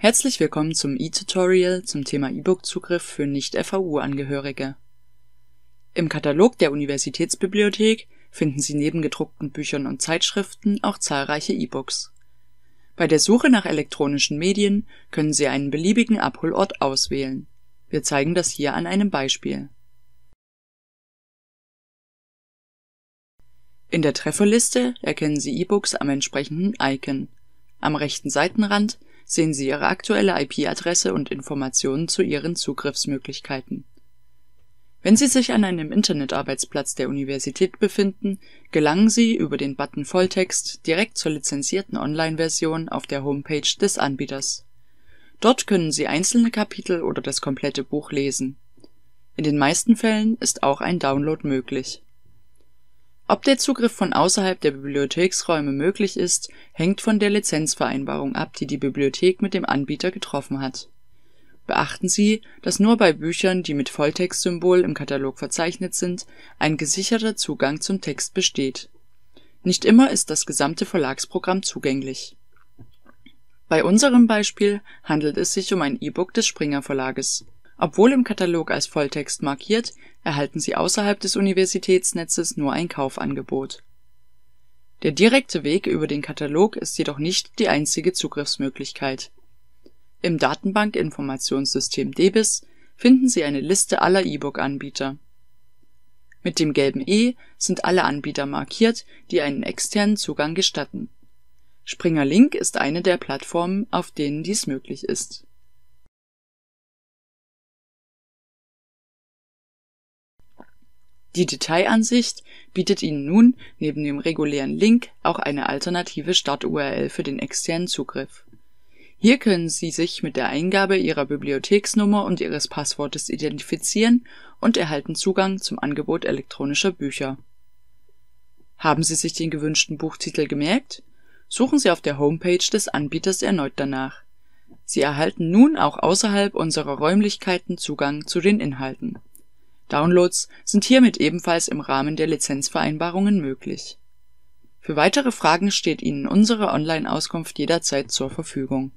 Herzlich willkommen zum e-Tutorial zum Thema E-Book-Zugriff für Nicht-FAU-Angehörige. Im Katalog der Universitätsbibliothek finden Sie neben gedruckten Büchern und Zeitschriften auch zahlreiche E-Books. Bei der Suche nach elektronischen Medien können Sie einen beliebigen Abholort auswählen. Wir zeigen das hier an einem Beispiel. In der Trefferliste erkennen Sie E-Books am entsprechenden Icon. Am rechten Seitenrand sehen Sie Ihre aktuelle IP-Adresse und Informationen zu Ihren Zugriffsmöglichkeiten. Wenn Sie sich an einem Internetarbeitsplatz der Universität befinden, gelangen Sie über den Button Volltext direkt zur lizenzierten Online-Version auf der Homepage des Anbieters. Dort können Sie einzelne Kapitel oder das komplette Buch lesen. In den meisten Fällen ist auch ein Download möglich ob der Zugriff von außerhalb der Bibliotheksräume möglich ist, hängt von der Lizenzvereinbarung ab, die die Bibliothek mit dem Anbieter getroffen hat. Beachten Sie, dass nur bei Büchern, die mit Volltextsymbol im Katalog verzeichnet sind, ein gesicherter Zugang zum Text besteht. Nicht immer ist das gesamte Verlagsprogramm zugänglich. Bei unserem Beispiel handelt es sich um ein E-Book des Springer Verlages obwohl im Katalog als Volltext markiert, erhalten Sie außerhalb des Universitätsnetzes nur ein Kaufangebot. Der direkte Weg über den Katalog ist jedoch nicht die einzige Zugriffsmöglichkeit. Im Datenbankinformationssystem DBIS finden Sie eine Liste aller E-Book-Anbieter. Mit dem gelben E sind alle Anbieter markiert, die einen externen Zugang gestatten. Springer Link ist eine der Plattformen, auf denen dies möglich ist Die Detailansicht bietet Ihnen nun neben dem regulären Link auch eine alternative Start-URL für den externen Zugriff. Hier können Sie sich mit der Eingabe Ihrer Bibliotheksnummer und Ihres Passwortes identifizieren und erhalten Zugang zum Angebot elektronischer Bücher. Haben Sie sich den gewünschten Buchtitel gemerkt? Suchen Sie auf der Homepage des Anbieters erneut danach. Sie erhalten nun auch außerhalb unserer Räumlichkeiten Zugang zu den Inhalten Downloads sind hiermit ebenfalls im Rahmen der Lizenzvereinbarungen möglich. Für weitere Fragen steht Ihnen unsere Online-Auskunft jederzeit zur Verfügung